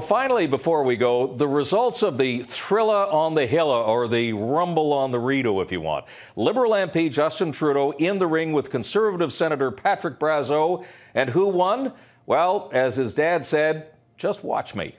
Finally, before we go, the results of the Thrilla on the Hilla or the Rumble on the Rideau, if you want. Liberal MP Justin Trudeau in the ring with Conservative Senator Patrick Brazeau. And who won? Well, as his dad said, just watch me.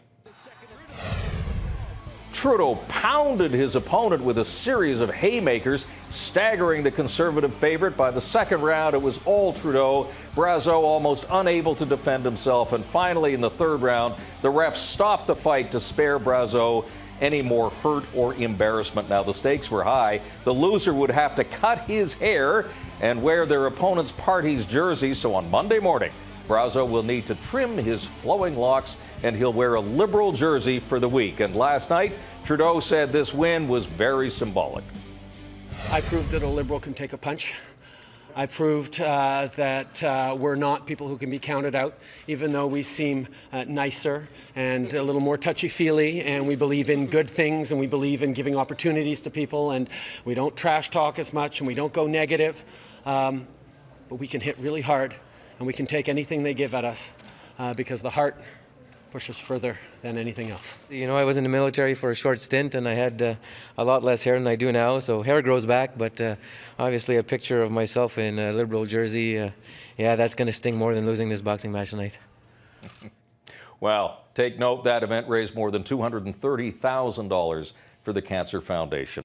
Trudeau pounded his opponent with a series of haymakers, staggering the Conservative favorite. By the second round, it was all Trudeau. Brazeau almost unable to defend himself. And finally, in the third round, the refs stopped the fight to spare Brazeau any more hurt or embarrassment. Now, the stakes were high. The loser would have to cut his hair and wear their opponent's party's jersey. So on Monday morning, Brazeau will need to trim his flowing locks and he'll wear a Liberal jersey for the week. And last night, Trudeau said this win was very symbolic. I proved that a Liberal can take a punch. I proved uh, that uh, we're not people who can be counted out, even though we seem uh, nicer and a little more touchy feely, and we believe in good things and we believe in giving opportunities to people, and we don't trash talk as much and we don't go negative. Um, but we can hit really hard and we can take anything they give at us uh, because the heart pushes further than anything else. You know, I was in the military for a short stint and I had uh, a lot less hair than I do now, so hair grows back, but uh, obviously a picture of myself in a Liberal jersey, uh, yeah, that's going to sting more than losing this boxing match tonight. well, take note that event raised more than $230,000 for the Cancer Foundation.